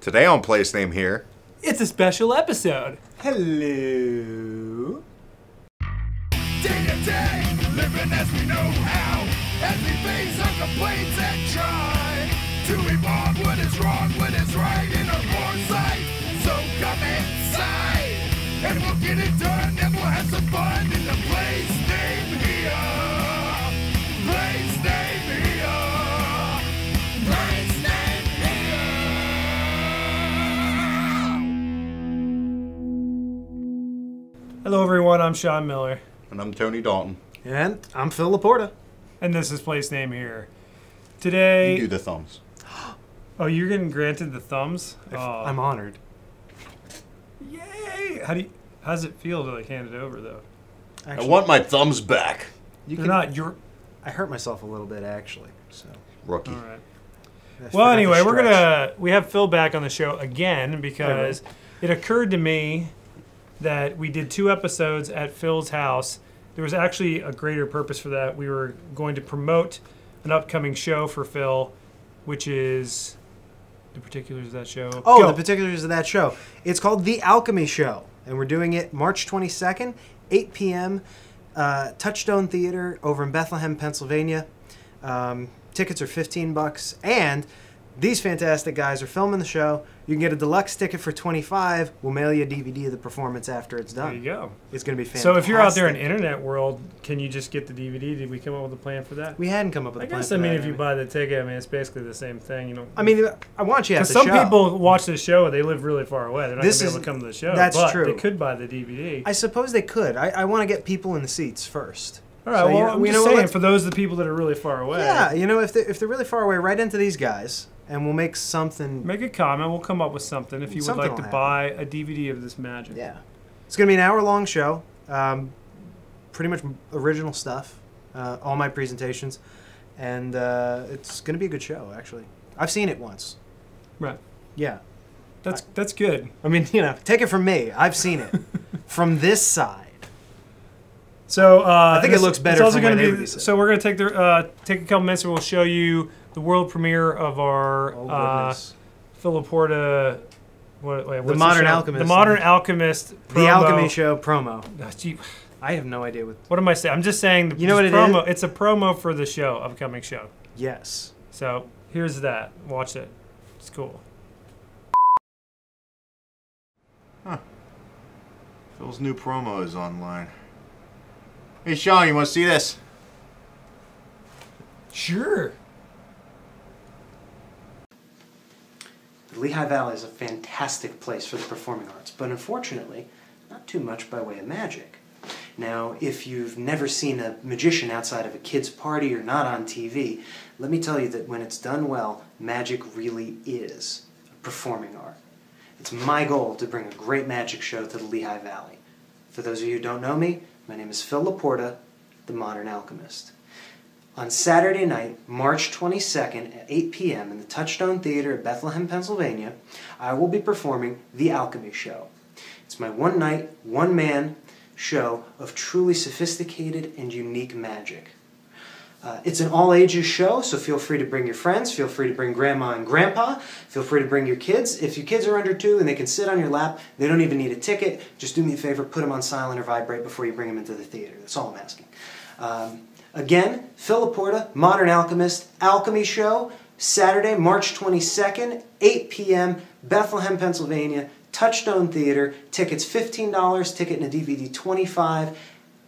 Today on Place Name Here, It's a special episode. Hello. Day to day, living as we know how. As we face our complaints and try to evolve what is wrong, what is right in our foresight. So come inside, and we'll get it done, and we'll have some fun in the place name here. Hello, everyone. I'm Sean Miller, and I'm Tony Dalton. And I'm Phil Laporta. and this is Place Name Here. Today, You do the thumbs. oh, you're getting granted the thumbs. Oh, I'm honored. yay! How do you? How does it feel to like hand it over though? I want my thumbs back. you They're can, not your. I hurt myself a little bit actually. So. Rookie. All right. I Well, anyway, we're gonna we have Phil back on the show again because it occurred to me that we did two episodes at Phil's house. There was actually a greater purpose for that. We were going to promote an upcoming show for Phil, which is the particulars of that show. Oh, Go. the particulars of that show. It's called The Alchemy Show, and we're doing it March 22nd, 8 p.m. Uh, Touchstone Theater over in Bethlehem, Pennsylvania. Um, tickets are 15 bucks, and these fantastic guys are filming the show. You can get a deluxe ticket for 25. We'll mail you a DVD of the performance after it's done. there you go. It's going to be fantastic. So if you're out there in internet world, can you just get the DVD? Did we come up with a plan for that? we hadn't come up with I a plan. guess for I mean that, if you buy the ticket, I mean it's basically the same thing. You know. I mean, I want you at the some show. people watch the show, they live really far away. They're not going to be able to come to the show. that's but true. They could buy the DVD. I suppose they could. I, I want to get people in the seats first. All right. So, you well, know- I'm you just know saying for those of the people that are really far away. Yeah, you know, if they if they're really far away, right into these guys, and we'll make something. Make a comment. We'll come up with something if you Something would like to happen. buy a DVD of this magic. Yeah, it's gonna be an hour long show. Um, pretty much original stuff. Uh, all my presentations, and uh, it's gonna be a good show. Actually, I've seen it once. Right. Yeah, That's that's good. I mean, you know, take it from me. I've seen it from this side. So uh, I think it looks better It's also gonna be. So we're gonna take the uh, take a couple minutes and we'll show you the world premiere of our Oh uh, goodness. Phil Laporta. What, wait, what's Modern show? Alchemist. The Modern Alchemist. the. Alchemy Show promo. Gee, I have no idea what. What am I saying? I'm just saying. The, You know what this it promo, is? It's a promo for the show, upcoming show. Yes. So here's that. Watch it. It's cool. Phil's new promo is online. Hey, Sean, you want to see this? Sure. The Lehigh Valley is a fantastic place for the performing arts, but unfortunately, not too much by way of magic. Now, if you've never seen a magician outside of a kid's party or not on TV, let me tell you that when it's done well, magic really is a performing art. It's my goal to bring a great magic show to the Lehigh Valley. For those of you who don't know me, my name is Phil Laporta, the Modern Alchemist. On Saturday night, March 22nd at 8 p.m. in the Touchstone Theater at Bethlehem, Pennsylvania, I will be performing The Alchemy Show. It's my one night, one man show of truly sophisticated and unique magic. Uh, it's an all ages show, so feel free to bring your friends, feel free to bring grandma and grandpa, feel free to bring your kids. If your kids are under two and they can sit on your lap, they don't even need a ticket. Just do me a favor, put them on silent or vibrate before you bring them into the theater. That's all I'm asking. Um, again, Phil Laporta, Modern Alchemist, Alchemy Show, Saturday, March 22nd, 8 p.m., Bethlehem, Pennsylvania, Touchstone Theater. Tickets $15, ticket and a DVD 25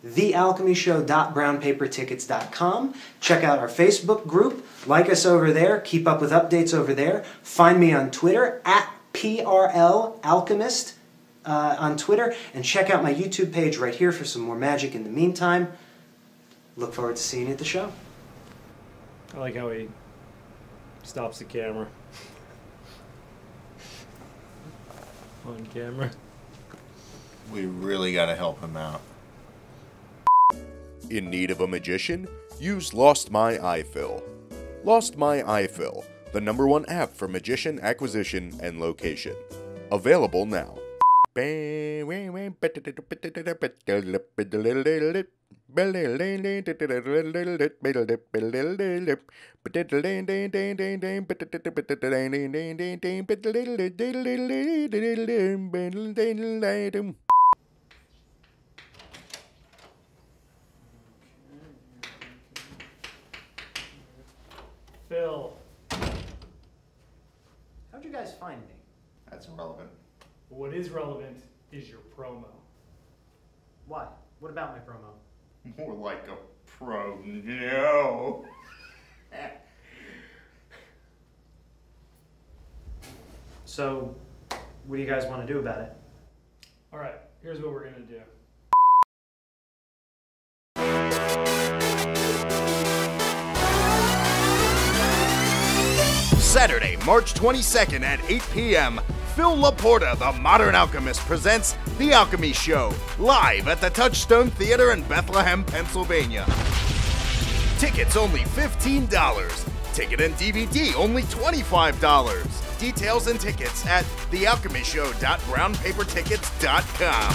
thealchemyshow.brownpapertickets.com. Check out our Facebook group. Like us over there. Keep up with updates over there. Find me on Twitter at PRL Alchemist uh, on Twitter. And check out my YouTube page right here for some more magic in the meantime. Look forward to seeing you at the show. I like how he stops the camera. On camera. We really got to help him out. In need of a magician? Use Lost My iFill. Lost My iFill, the number one app for magician acquisition and location. Available now. Phil. How'd you guys find me? That's irrelevant. What is relevant is your promo. Why? What about my promo? More like a pro. No. So, what do you guys want to do about it? All right, here's what we're gonna do. Saturday, March 22nd at 8 p.m., Phil Laporta, the modern alchemist, presents The Alchemy Show live at the Touchstone Theater in Bethlehem, Pennsylvania. Tickets only $15. Ticket and DVD only $25. Details and tickets at thealchemyshow.brownpapertickets.com.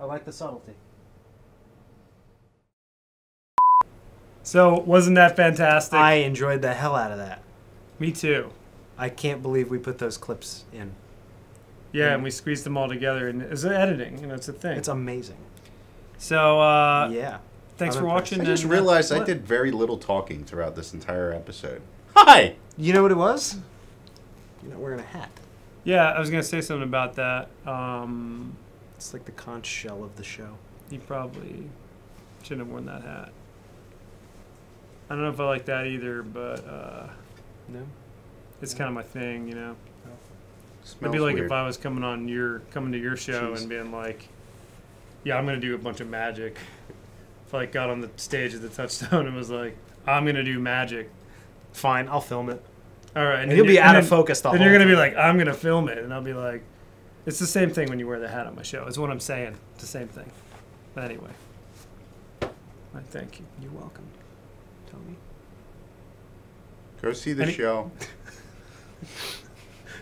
I like the subtlety. So, wasn't that fantastic? I enjoyed the hell out of that. Me too. I can't believe we put those clips in. Yeah, and we squeezed them all together, and it's editing, you know, it's a thing. It's amazing. so, uh, yeah. thanks I'm for impressed. watching. I just and, uh, realized I did very little talking throughout this entire episode. Hi! You know what it was? You're not wearing a hat. Yeah, I was gonna say something about that. Um, It's like the conch shell of the show. you probably shouldn't have worn that hat. I don't know if I like that either, but uh, No? it's kind of my thing, you know. Smells It'd be like weird. if I was coming on your coming to your show Jeez. and being like, "Yeah, I'm gonna do a bunch of magic." If I like, got on the stage at the Touchstone and was like, "I'm gonna do magic," Fine, I'll film it. all right, And then you'll be out of then- focus the Then you're gonna be like, "I'm gonna film it," and I'll be like, "It's the same thing when you wear the hat on my show." Is what I'm saying. It's the same thing. But anyway, I thank you. You're welcome, Tony. Go see the Any- show.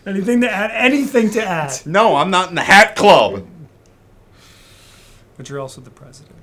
Anything to add? Anything to add? No, I'm not in the hat club. But you're also the president.